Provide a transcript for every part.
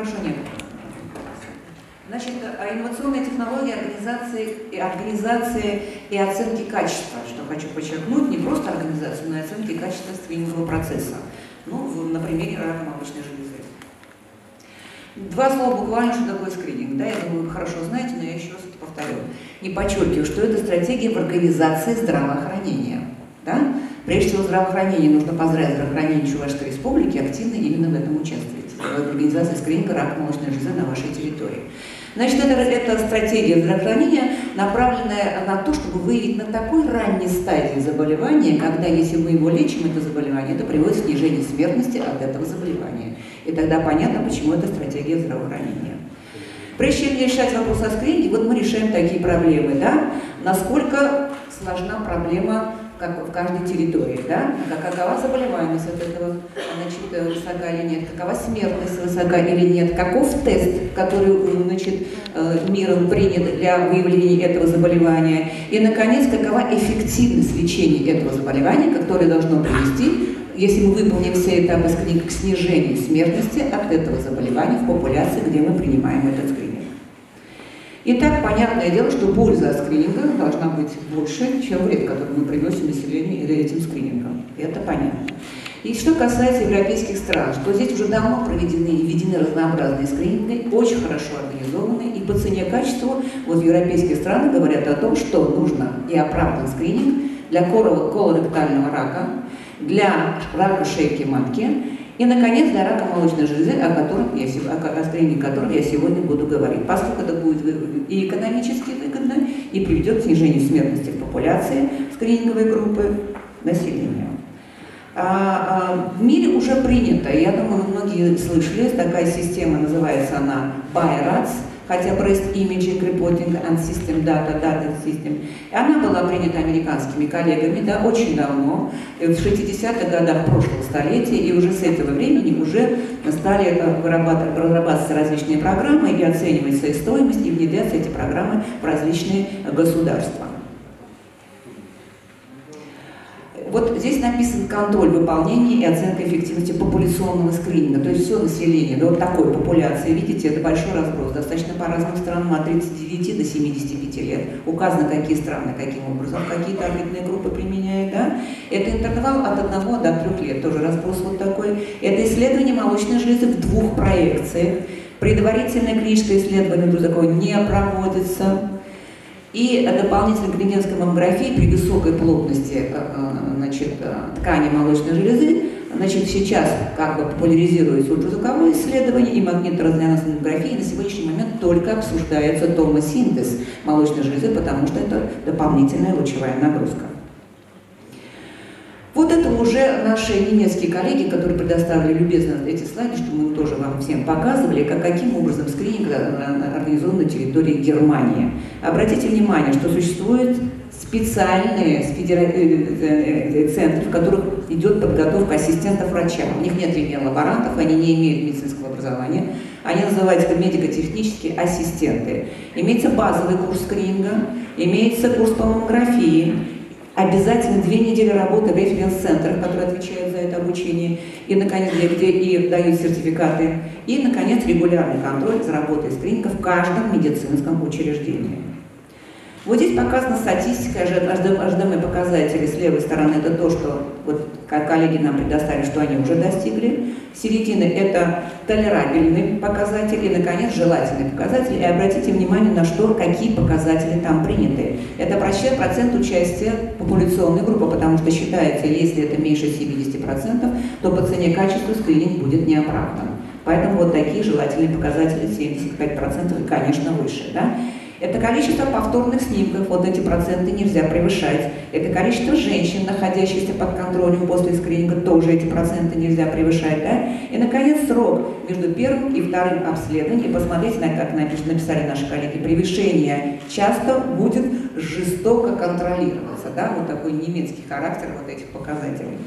Хорошо, нет. Значит, а инновационные технологии организации и, организации и оценки качества, что хочу подчеркнуть, не просто организацию, но и оценки качества скринингового процесса. Ну, на примере рака молочной железы. Два слова буквально, что такое скрининг. Да, я думаю, вы хорошо знаете, но я еще раз это повторю. Не подчеркиваю, что это стратегия в организации здравоохранения. Да? Прежде всего, здравоохранение нужно поздравить здравоохранение Чувашской Республики активно именно в этом участвует, в организации скрининга рака молочной железы на вашей территории. Значит, это, это стратегия здравоохранения, направленная на то, чтобы выявить на такой ранней стадии заболевания, когда, если мы его лечим, это заболевание, это приводит к снижению смертности от этого заболевания. И тогда понятно, почему это стратегия здравоохранения. Прежде чем решать вопрос о скрининге, вот мы решаем такие проблемы, да, насколько сложна проблема как в каждой территории, да, какова заболеваемость от этого, значит, высока или нет, какова смертность высока или нет, каков тест, который, э, значит, э, миром принят для выявления этого заболевания, и, наконец, какова эффективность лечения этого заболевания, которое должно привести если мы выполним все этапы скрининга к снижению смертности от этого заболевания в популяции, где мы принимаем этот скрининг. Итак, понятное дело, что польза от скрининга должна быть больше, чем вред, который мы приносим населению этим скринингом. Это понятно. И что касается европейских стран, что здесь уже давно проведены и введены разнообразные скрининги, очень хорошо организованы, и по цене качеству вот в европейских странах говорят о том, что нужно и оправдан скрининг для колоректального рака, для рака шейки матки и, наконец, для рака молочной железы, о, котором я, о скрининге которого я сегодня буду говорить, поскольку это будет и экономически выгодно, и приведет к снижению смертности в популяции скрининговой группы населения. А, а, в мире уже принято, я думаю, многие слышали, такая система, называется она BIRATS – хотя Breast Imaging Reporting and System Data, Data System. И она была принята американскими коллегами, да, очень давно, в 60-х годах прошлого столетия, и уже с этого времени уже стали э, разрабатываться различные программы и оцениваться их стоимость, и внедряться эти программы в различные государства. Вот здесь написан контроль выполнения и оценка эффективности популяционного скрининга, то есть все население, да, вот такой популяции, видите, это большой разброс, достаточно по разным странам от 39 до 75 лет. Указано, какие страны, каким образом, какие таргетные группы применяют, да. Это интервал от 1 до 3 лет, тоже разброс вот такой. Это исследование молочной железы в двух проекциях. Предварительное клиническое исследование такое не проводится. И дополнительной рентгеновской маммографии при высокой плотности э, э, значит, э, ткани молочной железы, значит, сейчас как бы популяризируется ультразвуковое исследование и магнитно-резонансная маммография, на сегодняшний момент только обсуждается томосинтез молочной железы, потому что это дополнительная лучевая нагрузка. Вот это уже наши немецкие коллеги, которые предоставили любезно эти слайды, что мы тоже вам всем показывали, как, каким образом скрининг организован на территории Германии. Обратите внимание, что существует специальные э, э, э, центры, в которых идет подготовка ассистентов врача. У них нет лаборантов, они не имеют медицинского образования. Они называются медико-технические ассистенты. Имеется базовый курс скрининга, имеется курс по маммографии, обязательно две недели работы в референс-центрах, которые отвечают за это обучение, и, наконец, где, где и дают сертификаты, и, наконец, регулярный контроль за работой скрининга в каждом медицинском учреждении. Вот здесь показана статистика, ожидаемые показатели с левой стороны, это то, что вот коллеги нам предоставили, что они уже достигли. Середина – это толерабельный показатель, и, наконец, желательный показатель. И обратите внимание на что, какие показатели там приняты. Это процент участия популяционной группы, потому что считается, если это меньше 70%, то по цене качества скрининг будет неоправдан. Поэтому вот такие желательные показатели 75% и, конечно, выше. Да? Это количество повторных снимков, вот эти проценты нельзя превышать. Это количество женщин, находящихся под контролем после скрининга, тоже эти проценты нельзя превышать. Да? И, наконец, срок между первым и вторым обследованием. И посмотрите, как написали наши коллеги, превышение часто будет жестоко контролироваться. Да? Вот такой немецкий характер вот этих показателей.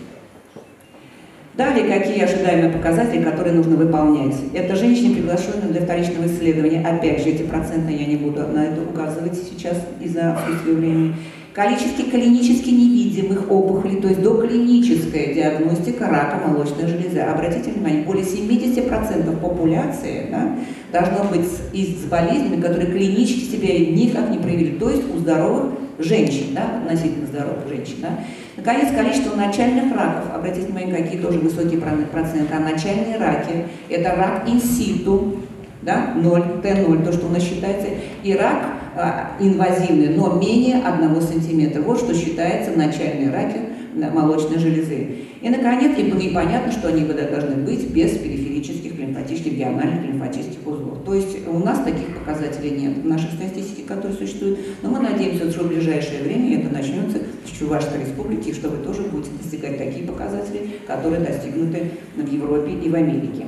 Далее, какие ожидаемые показатели, которые нужно выполнять? Это женщины, приглашенные для вторичного исследования. Опять же, эти проценты я не буду на это указывать сейчас из-за отсутствия времени. количество клинически невидимых опухолей, то есть доклиническая диагностика рака молочной железы. Обратите внимание, более 70% популяции да, должно быть с, с болезнями, которые клинически себя никак не проявили, то есть у здоровых женщин, да, относительно здоровых женщин. Да. Наконец, количество начальных раков, обратите внимание, какие тоже высокие проценты, а начальные раки – это рак инситу, да, 0, Т0, то, что у нас считается, и рак а, инвазивный, но менее 1 сантиметра. Вот что считается начальные раки молочной железы. И, наконец, и, понятно, что они должны быть без периферических лимфатических, диагональных лимфатических узлов. То есть у нас таких показателей нет в нашей статистике, которые существуют, но мы надеемся, что в ближайшее время это начнется в Чувашской республике, и что вы тоже будете достигать такие показатели, которые достигнуты в Европе и в Америке.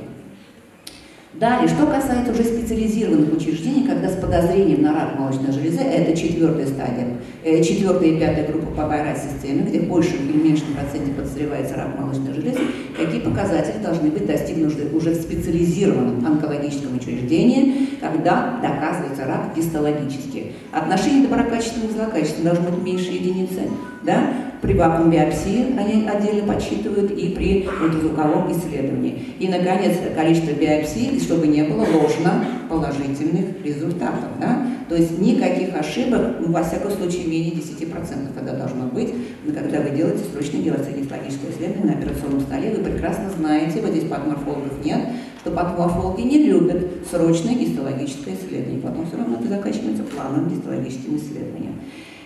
Далее, что касается уже специализированных учреждений, когда с подозрением на рак молочной железы, это четвертая стадия, э, четвертая и пятая группа по Байрат-системе, где в большем или меньшем проценте подозревается рак молочной железы, какие показатели должны быть достигнуты уже в специализированном онкологическом учреждении, когда доказывается рак гистологически. Отношение доброкачественных и злокачественных должно быть меньше единицы, да? При вакуум биопсии они отдельно подсчитывают и при ультразвуковом исследовании. И, наконец, количество биопсий, чтобы не было ложно положительных результатов. Да? То есть никаких ошибок, ну, во всяком случае, менее 10% это должно быть, когда вы делаете срочное гистологическое исследование на операционном столе. Вы прекрасно знаете, вот здесь патоморфологов нет, что патоморфологи не любят срочное гистологическое исследование. Потом все равно это заканчивается плановым гистологическим исследованием.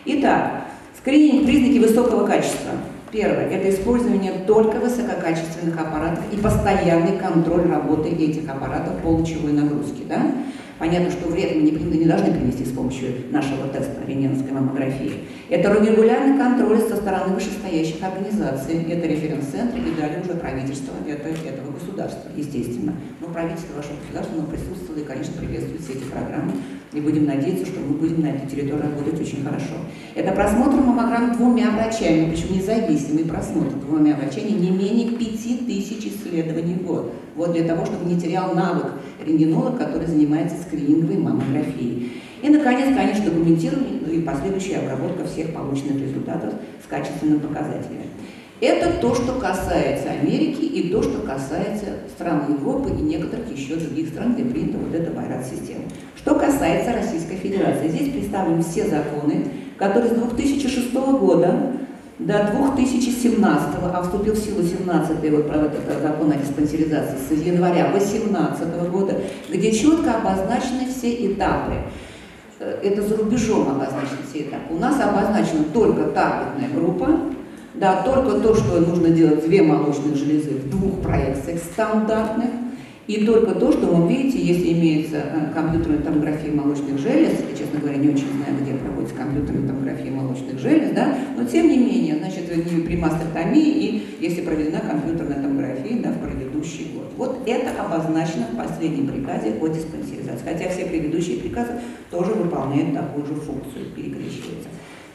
Итак, Скрининг – признаки высокого качества. Первое – это использование только высококачественных аппаратов и постоянный контроль работы этих аппаратов по лучевой нагрузке. Да? Понятно, что вред мы не, не должны принести с помощью нашего теста рентгеновской маммографии. Это регулярный контроль со стороны вышестоящих организаций. Это референс-центры и далее уже правительство это, этого государства, естественно. Но правительство вашего государства оно присутствовало и, конечно, приветствует все эти программы. И будем надеяться, что мы будем на этой территории работать очень хорошо. Это просмотр маммограмм двумя врачами, причем независимый просмотр двумя врачами, не менее пяти тысяч исследований в год. Вот для того, чтобы не терял навык рентгенолог, который занимается скрининговой маммографией. И, наконец, конечно, документирование и последующая обработка всех полученных результатов с качественными показателями. Это то, что касается Америки и то, что касается стран Европы и некоторых еще других стран, где принята вот эта байрат-система. Что касается Российской Федерации, здесь представлены все законы, которые с 2006 года до 2017, а вступил в силу 17 вот закон о диспансеризации с января 2018 года, где четко обозначены все этапы. Э, это за рубежом обозначены все этапы. У нас обозначена только таргетная группа, да, только то, что нужно делать две молочных железы в двух проекциях стандартных, и только то, что вы видите, если имеется э, компьютерная томография молочных желез, я, честно говоря, не очень знаю, где проводится компьютерная томография молочных желез, да, но тем не менее, значит, при мастектомии и если проведена компьютерная томография да, в предыдущий год. Вот это обозначено в последнем приказе о диспансеризации, хотя все предыдущие приказы тоже выполняют такую же функцию, перекрещиваются.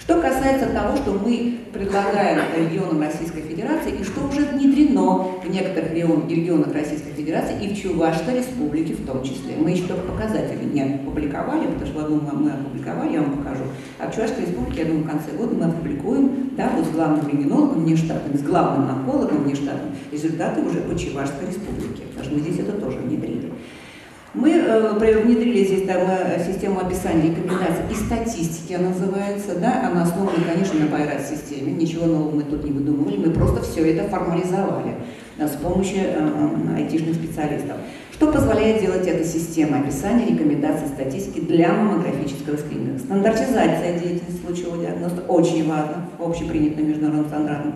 Что касается того, что мы предлагаем регионам Российской Федерации и что уже внедрено в некоторых регионах Российской Федерации и в Чувашской Республике в том числе. Мы еще только показатели не опубликовали, потому что в одном мы опубликовали, я вам покажу. А в Чувашской Республике, я думаю, в конце года мы опубликуем, да, вот с главным рентгенологом внештатным, с главным онкологом внештатным, результаты уже по Чувашской Республике, потому что мы здесь это тоже внедрили. Мы э, внедрили здесь там, э, систему описания рекомендаций и статистики, она называется, да, она основана, конечно, на Байрат-системе, ничего нового мы тут не выдумывали, мы просто все это формализовали да, с помощью э, э, айтишных специалистов. Что позволяет делать эта система описания, рекомендаций, статистики для маммографического скрининга? Стандартизация деятельности лучевого диагноста очень важна, общепринятым международным стандартом.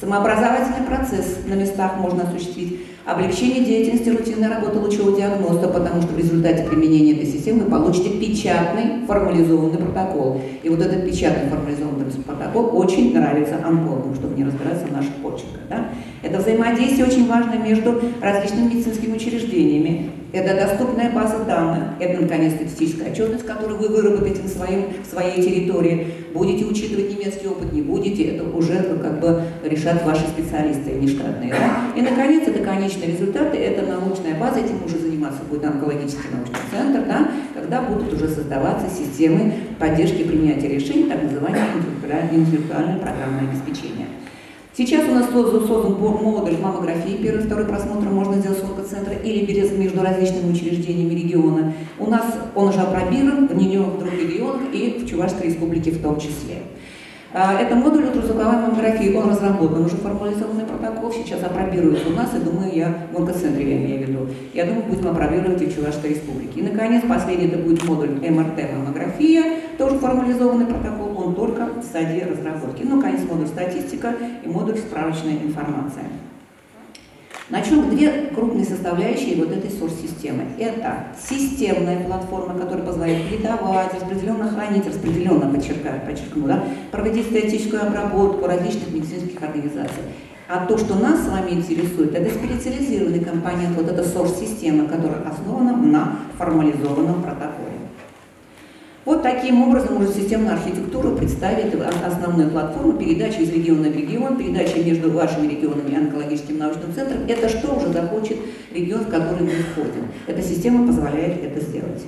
Самообразовательный процесс на местах можно осуществить Облегчение деятельности рутинной работы лучевого диагноста, потому что в результате применения этой системы вы получите печатный формализованный протокол. И вот этот печатный формализованный протокол очень нравится онкологам, чтобы не разбираться в наших почерках. Да? Это взаимодействие очень важно между различными медицинскими учреждениями. Это доступная база данных, это, наконец, статистическая отчетность, которую вы выработаете на своем, своей территории. Будете учитывать немецкий опыт, не будете, это уже как бы решат ваши специалисты нештатные. Да? И, наконец, это конечные результаты, это научная база, этим уже заниматься будет онкологический научный центр, да? тогда будут уже создаваться системы поддержки принятия решений, так называемое интеллектуальное программное обеспечение. Сейчас у нас создан, создан модуль маммографии, первый второй просмотр можно сделать с онкоцентра или между различными учреждениями региона. У нас он уже опробирован в в других регионах и в Чувашской республике в том числе. А, это модуль ультразвуковой маммографии, он разработан, уже формализованный протокол, сейчас опробируется у нас, и думаю, я в онкоцентре, я имею в виду. Я думаю, будем опробировать и в Чувашской республике. И, наконец, последний это будет модуль МРТ-маммография, тоже формализованный протокол, он только в стадии разработки. Ну, наконец, модуль статистика и модуль справочная информация. На чем две крупные составляющие вот этой сорс-системы. Это системная платформа, которая позволяет передавать, распределенно хранить, распределенно подчеркну, подчеркну да, проводить статическую обработку различных медицинских организаций. А то, что нас с вами интересует, это специализированный компонент, вот эта сорс-система, которая основана на формализованном протоколе. Вот таким образом уже системная архитектура представит основную платформу передачи из региона в регион, передача между вашими регионами и онкологическим научным центром. Это что уже захочет регион, в который мы входим. Эта система позволяет это сделать.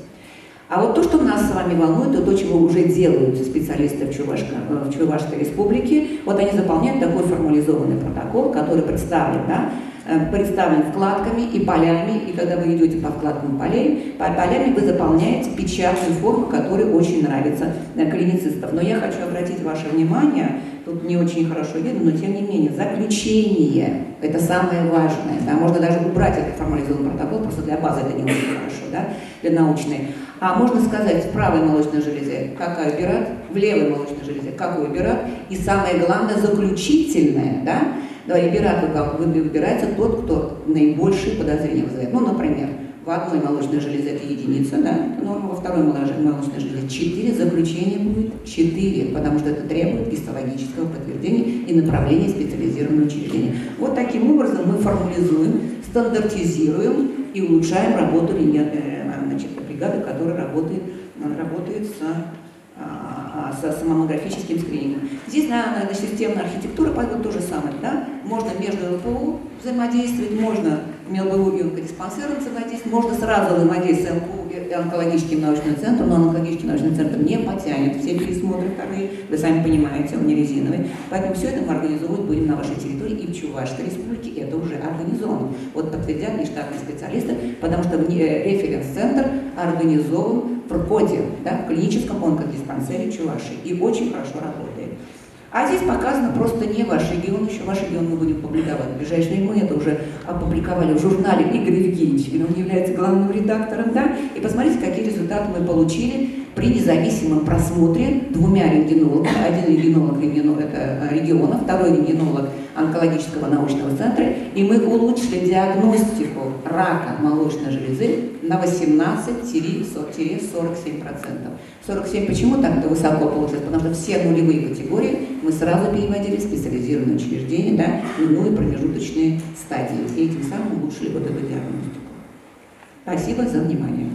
А вот то, что нас с вами волнует, и то, чего уже делают специалисты в, Чувашко, в Чувашской республике, вот они заполняют такой формализованный протокол, который представлен да, Э, представлен вкладками и полями, и когда вы идете по вкладкам полей, по полями вы заполняете печатную форму, которая очень нравится э, клиницистов. Но я хочу обратить ваше внимание, тут не очень хорошо видно, но тем не менее, заключение – это самое важное. Да? Можно даже убрать этот формализованный протокол, просто для базы это не очень хорошо, да? для научной. А можно сказать, в правой молочной железе какая убирать, в левой молочной железе какой убирать, и самое главное, заключительное, да, да, выбирать, выбирается тот, кто наибольшие подозрения вызывает. Ну, например, в одной молочной железе это единица, да, норма, во второй молочной железе 4, заключение будет 4, потому что это требует гистологического подтверждения и направления в специализированное учреждение. Вот таким образом мы формализуем, стандартизируем и улучшаем работу э, значит, бригады, которая работает, работает с а, а, с маммографическим скринингом. Здесь на, на системная архитектура пойдет то же самое. Да? Можно между ЛПУ взаимодействовать, можно МЛБУ и онкодиспансером взаимодействовать, можно сразу взаимодействовать с ЛПУ и онкологическим научным центром, но онкологический научный центр не потянет все пересмотры вторые, вы сами понимаете, он не резиновый. Поэтому все это мы организовывать будем на вашей территории и в Чувашской республике это уже организовано. Вот подтвердят нештатные специалисты, потому что э, референс-центр организован в ПОДе, да, в клиническом онкодиспансере Чувашии, и очень хорошо работает. А здесь показано просто не ваш регион, еще ваш регион мы будем публиковать. В ближайшее время мы это уже опубликовали в журнале Игорь Евгеньевич, он является главным редактором, да, и посмотрите, какие результаты мы получили при независимом просмотре двумя рентгенологами, один рентгенолог, рентгенолог это э, региона, второй рентгенолог онкологического научного центра, и мы улучшили диагностику рака молочной железы на 18-47%. 47 почему так-то высоко получилось? Потому что все нулевые категории мы сразу переводили в специализированные учреждения, да, ну и промежуточные стадии. И этим самым улучшили вот эту диагностику. Спасибо за внимание.